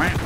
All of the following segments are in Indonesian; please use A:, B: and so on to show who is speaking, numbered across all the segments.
A: Enggak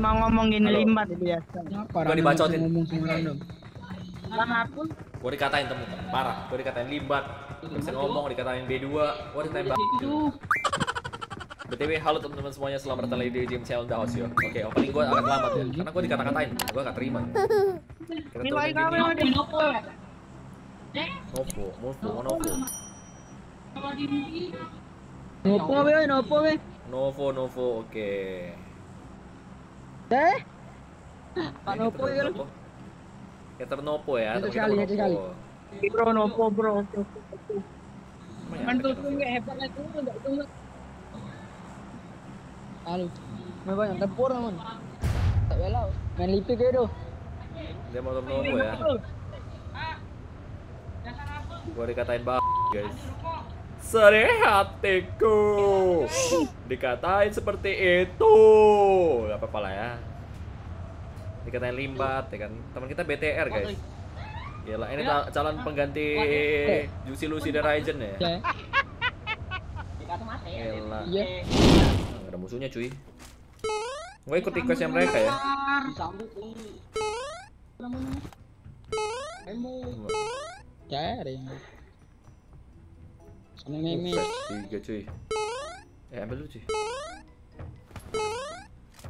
A: mau ngomongin
B: Halo.
A: limbat biasa.
B: Gua dibacotin.
C: Ngomong sama random.
A: Karena aku
B: Gue dikatain temen parah, gue dikatain limbat, gak bisa ngomong, dikatain B2, gue dikatain bak. BTW, halo teman-teman semuanya, selamat datang lagi di Game Channel The House ya. Oke, opening gue agak lambat ya, karena gue dikata-katain, gue gak terima. Kita turunin gini.
A: udah
B: Novo, Novo, Novo,
C: Nopo be, nopo be.
B: Novo, Novo, oke.
C: Deh. Pak
B: Ini
C: Nopo ya.
B: Kita Novo ya,
C: Itu
B: temen Novo.
C: itu sekali.
A: bro nopo bro.
B: Emang ya,
A: Kan tuh
B: kita
A: tuh
B: Novo?
A: nggak hebat itu enggak tuh.
C: Halo. Main banyak tempur namun. Tak belau. Main lipik ke tu.
B: Dia motor Novo ya. Gue dikatain bak, guys. Sedih hatiku Dikatain seperti itu Gak apa-apa lah ya Dikatain limbat ya kan Teman kita BTR guys Gila ini cal- calon pengganti Juicy Lucy dan Ryzen ya
C: Ya.
B: Gila
C: Iya.
B: Nah, ada musuhnya cuy Gue ikut requestnya mereka ya
C: Cari. Meme.
B: Buset, tiga cuy Eh ambil dulu cuy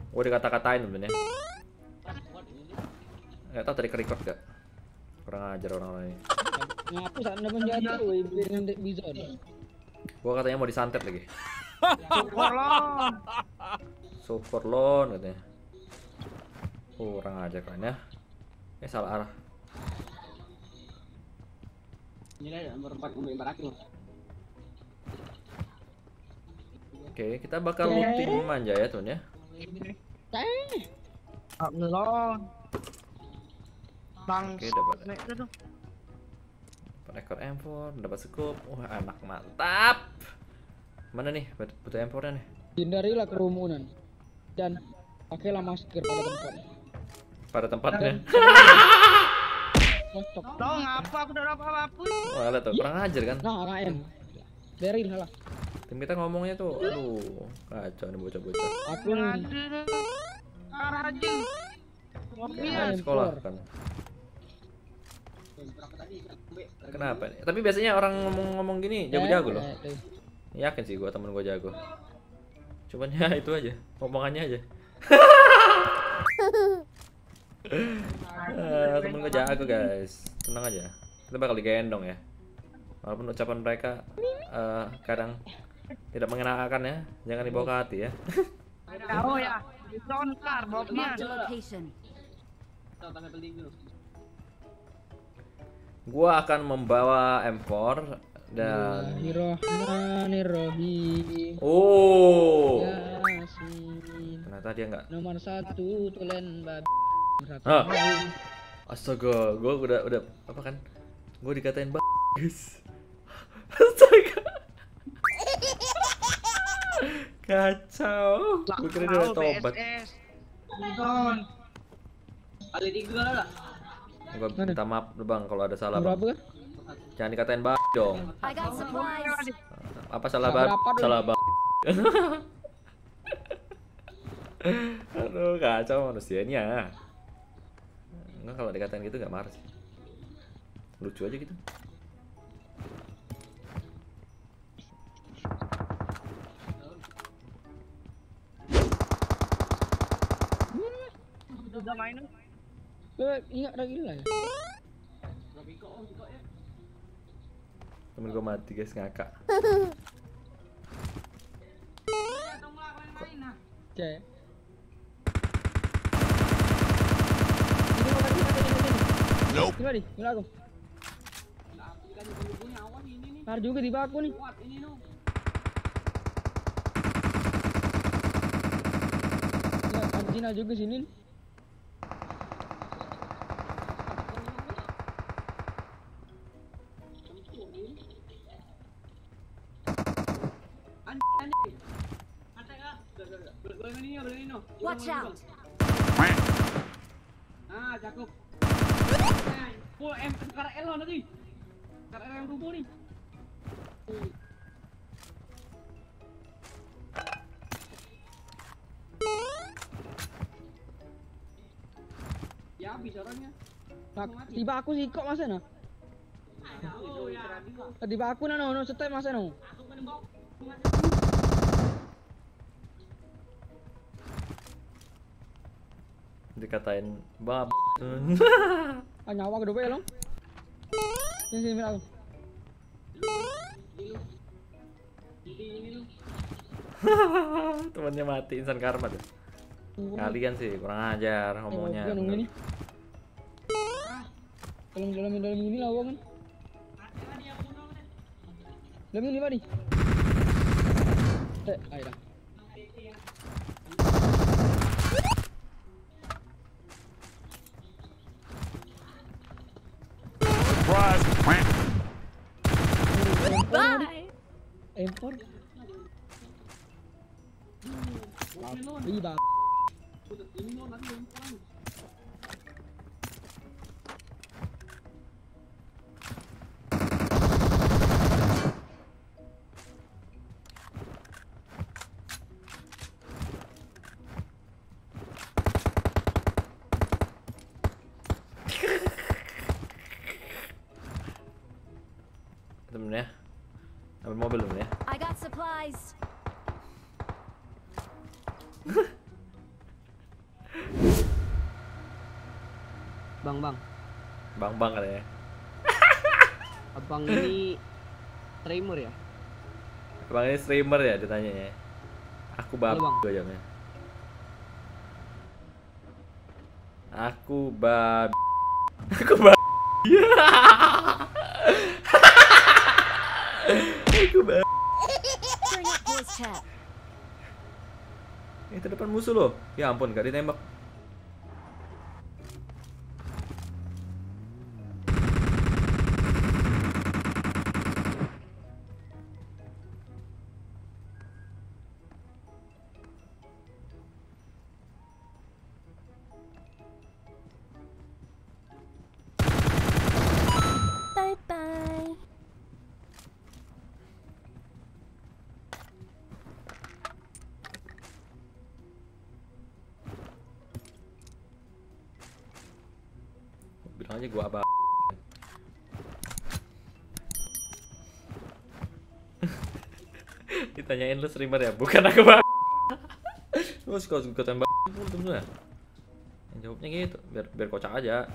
B: Gue dikata-katain sebenarnya Gak tau tadi ke-record gak? Kurang ajar orang-orang ini
C: Ngapu saat depan jatuh, woi, biar ngendek bisa.
B: Gue katanya mau disantet lagi. Super loan katanya Kurang ajar kalian ya Eh salah arah
D: Ini nomor 4 untuk ibarat lo.
B: Oke kita bakal looting manja ya temen ya
C: Eh,
A: Allah. Bang.
B: Oke dapat
A: Nek
B: dapat ekor M4 dapat scope Wah anak mantap Mana nih but- butuh M4 nya nih
C: hindarilah kerumunan dan pakailah masker pada tempat.
B: Pada tempatnya
C: Cocok.
A: Tahu ngapa aku udah dapat apa
B: Wah liat tuh kurang ajar kan
C: Nah, KM. Beril salah.
B: Tim kita ngomongnya tuh Aduh kacau nih bocah-bocah
C: Aku nih.
A: Ada. Arajin. Mobil.
C: Ya.
B: Sekolah kan Kenapa nih? Tapi biasanya orang ngomong-ngomong gini jago-jago loh.
C: Eh, eh,
B: Yakin sih gua temen gua jago. Cuman ya itu aja, omongannya aja. Eh, temen gua jago guys, tenang aja. Kita bakal digendong ya. Walaupun ucapan mereka eh, kadang tidak mengenakan ya, jangan dibawa ke hati ya.
A: Tahu ya. Di car Bobnya.
B: Gua akan membawa M4 dan
C: Bismillahirrahmanirrahim.
B: oh,
C: Yasin.
B: ternyata dia nggak.
C: Nomor satu tulen babi.
B: Ah. Astaga, gua udah udah apa kan? Gua dikatain bang guys. Astaga. Kacau. Gua kira dia udah tobat.
D: Ada tiga lah.
B: Gua minta maaf bang kalau ada salah
C: Nomor
B: bang.
C: berapa kan?
B: Jangan dikatain bang dong. Apa salah bang? Salah bang. Aduh kacau manusianya. Enggak kalau dikatain gitu nggak marah sih. Lucu aja gitu.
A: Udah main.
C: Eh, ingat lagi lah ya.
B: Temen gue mati guys ngakak.
C: Cek. Nope. Gimana di? Gimana aku? Tar juga di baku nih. Ya, Arjina juga sini.
D: Boleh
E: Watch out!
D: Ah, cakep. M sekarang L nanti. Sekarang L yang rubuh nih. Ya habis orangnya.
C: Nak, tiba aku sih kok masa no?
D: Oh ya.
C: Tiba aku no no step masa no?
D: Aku menembak.
B: Dikatain bab.
C: Ah nyawa kedua ya lo? Sini sini aku.
B: Temannya mati insan karma tuh. Kalian sih kurang ajar ngomongnya.
C: Ini. Tolong dalam dalam ini lah kan. Ini bari. Teh, ayo dah.
E: Bye!
C: Empor. Iya,
D: Bang, bang.
B: Bang bang katanya.
D: Abang ini streamer ya?
B: Bang ini streamer ya ditanya ya. Aku bab dua jamnya. Aku bab. Aku bab. Aku bab. Itu depan musuh loh. Ya ampun, gak ditembak. Aja gua apa. Ditanyain lu streamer ya, bukan aku bang. Lu suka suka tembak temen ya? Yang jawabnya gitu, biar biar kocak aja.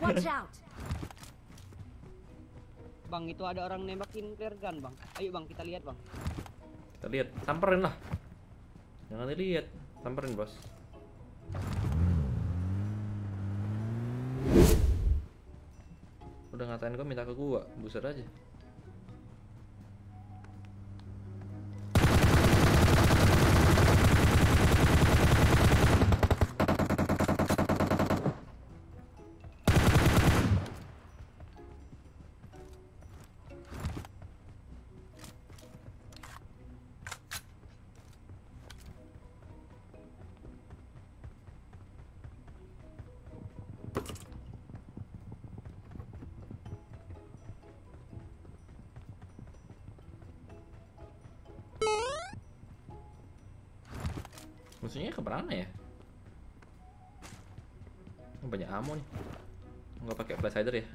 E: Watch out!
D: Bang, itu ada orang nembakin flare gun, Bang. Ayo, Bang, kita lihat, Bang.
B: Kita lihat, samperin lah. Jangan dilihat, samperin bos. Udah ngatain gua minta ke gua, buset aja. Musuhnya ke mana ya? Oh, banyak ammo nih. Nggak pakai flash hider ya?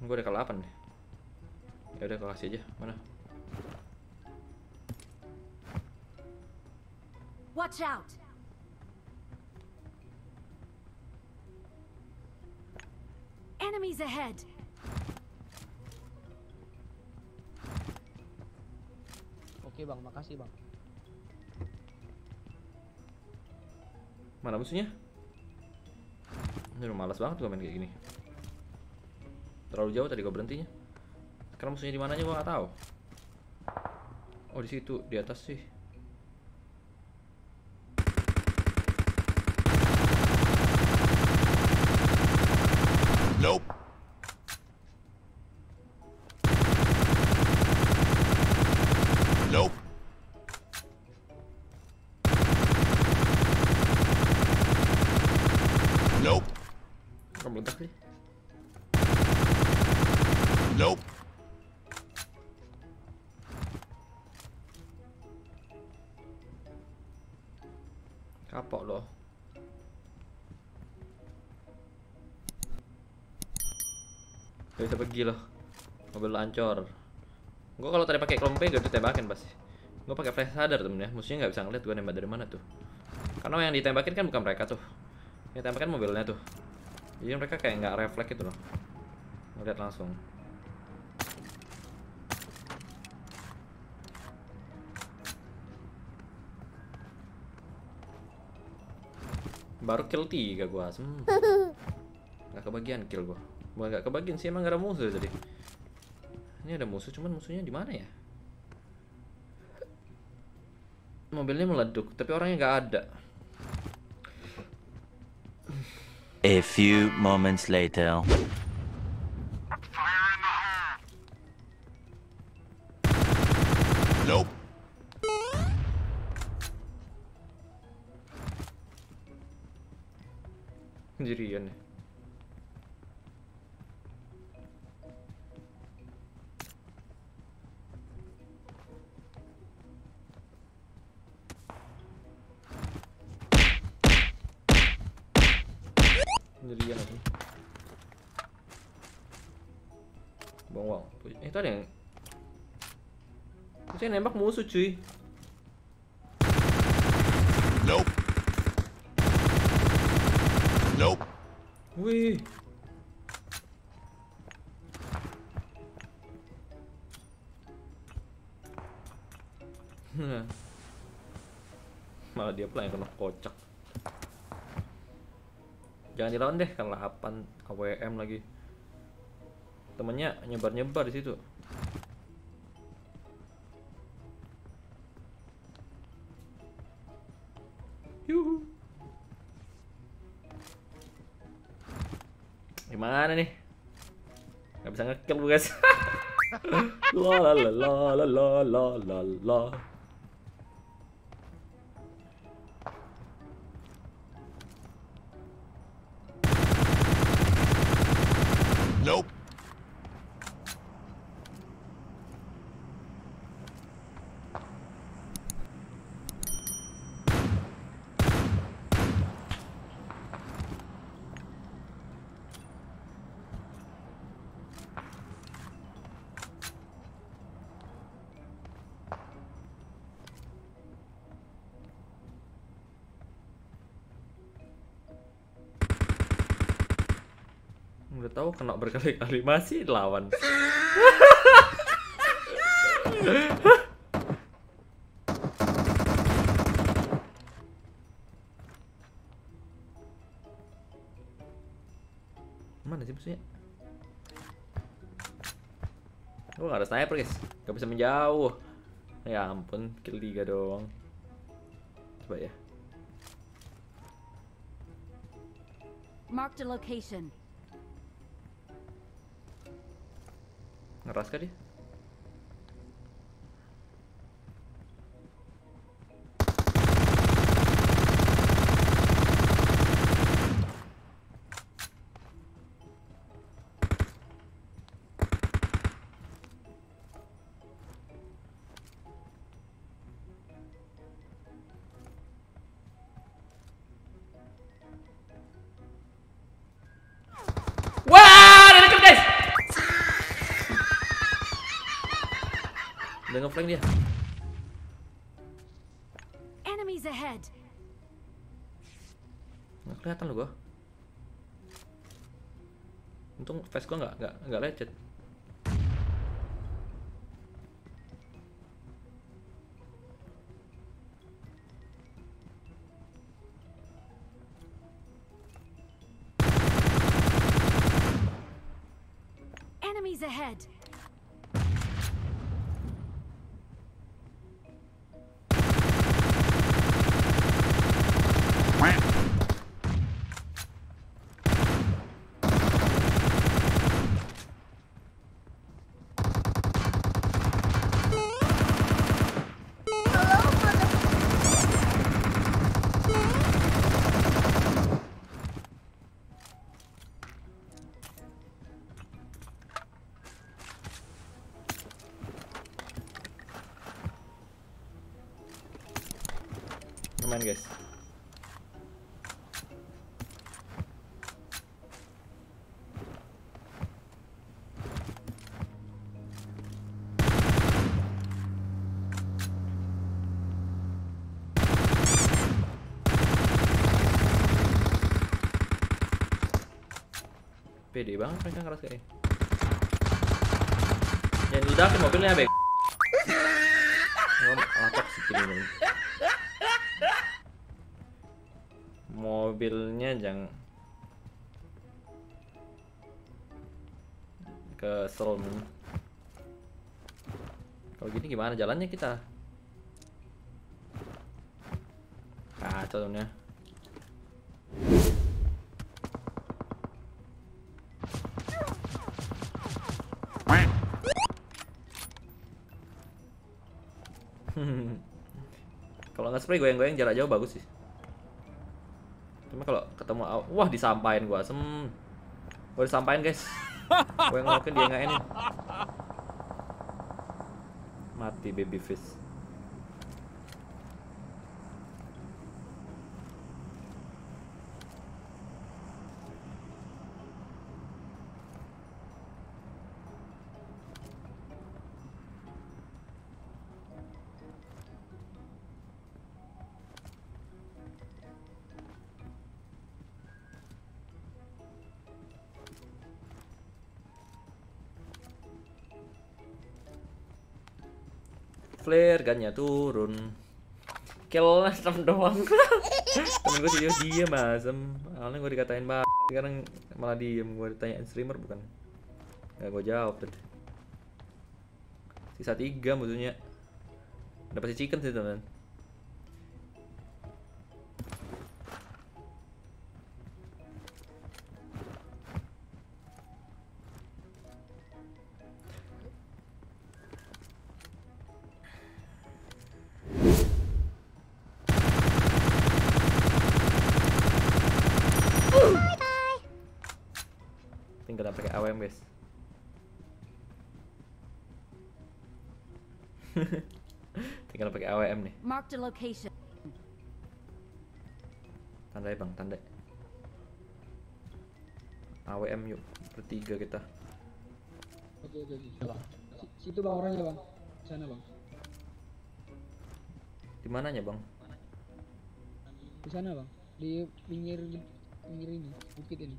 B: Gue udah ke 8 deh. Ya udah kasih aja. Mana?
E: Watch out! Enemies ahead!
D: Oke, Bang. Makasih, Bang.
B: Mana musuhnya? Ini malas banget gua main kayak gini. Terlalu jauh tadi gua berhentinya. Sekarang musuhnya di mananya gua nggak tahu. Oh di situ di atas sih. Bisa pergi loh. Mobil lancor. Gua kalau tadi pakai klompe gak ditembakin pasti. Gua pakai flash radar temen ya. Musuhnya nggak bisa ngeliat gua nembak dari mana tuh. Karena yang ditembakin kan bukan mereka tuh. Yang tembakin mobilnya tuh. Jadi mereka kayak nggak refleks gitu loh. Ngeliat langsung. Baru kill 3 gua. Hmm. Gak kebagian kill gua. Bukan gak kebagian sih emang gak ada musuh tadi. Ini ada musuh cuman musuhnya di mana ya? Mobilnya meleduk, tapi orangnya nggak ada.
F: A few moments later.
B: Yang nembak musuh cuy. Wih. Malah dia pula yang kena kocak. Jangan dilawan deh, 8 AWM lagi. Temennya nyebar-nyebar di situ. Gimana nih? Gak bisa ngekill guys. Udah tahu kena berkali-kali masih lawan. Mana sih musuhnya? Oh, gak ada sniper guys. Gak bisa menjauh. Ya ampun, kill 3 doang. Coba ya.
E: Marked a location.
B: Ngeras kah dia? Udah ngeflank dia.
E: Enemies ahead.
B: Nggak kelihatan lo gua. Untung face gua nggak nggak nggak lecet. Quack. Pede banget mereka keras kayak. Jangan diledakin mobilnya bek. Laptop sih gini mobilnya jangan kesel kalau gini gimana jalannya kita? Kacau nih kalau nggak spray goyang-goyang jarak jauh bagus sih. Cuma kalau ketemu wah disampain gua sem. Gua disampain guys. Gua yang ngelakuin dia nggak ini. Mati baby fish flare gunnya turun. Kill enam doang. Temen gue serius diem asem. Awalnya gue dikatain bah sekarang malah diem gue ditanyain streamer bukan? Nggak gue jawab deh sisa tiga musuhnya dapat si chicken sih teman tinggal pakai AWM guys tinggal pakai AWM nih
E: Marked a location.
B: tandai bang tandai AWM yuk bertiga kita
C: Oke oke oke. Bang. Si- Situ bang orangnya bang. Sana bang.
B: di mananya bang
C: Di sana bang. Di pinggir pinggir ini bukit ini.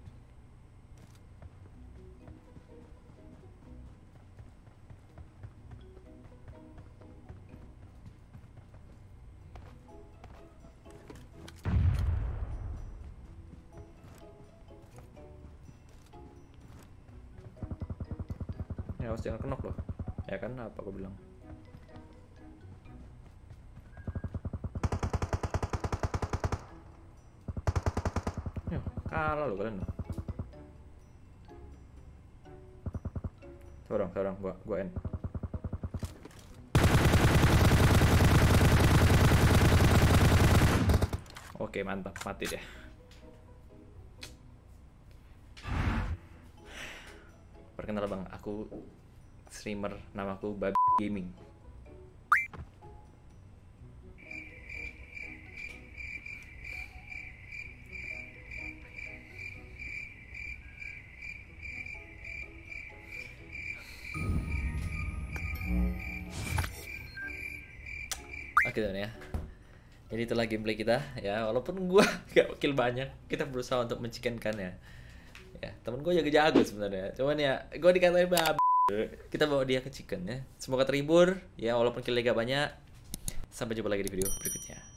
B: Jangan kenok loh ya kan apa aku bilang Yuh, kalah lo kalian loh. Seorang, seorang, gua, gua end. Oke, mantap, mati deh. Perkenal bang, aku streamer, namaku Babi Gaming. Oke teman ya. Jadi itulah gameplay kita ya. Walaupun gua gak kill banyak, kita berusaha untuk mencikenkan ya. Ya, temen gue jago-jago sebenarnya. Cuman ya, gue dikatain babi. Kita bawa dia ke chicken ya. Semoga terhibur ya, walaupun gak banyak. Sampai jumpa lagi di video berikutnya.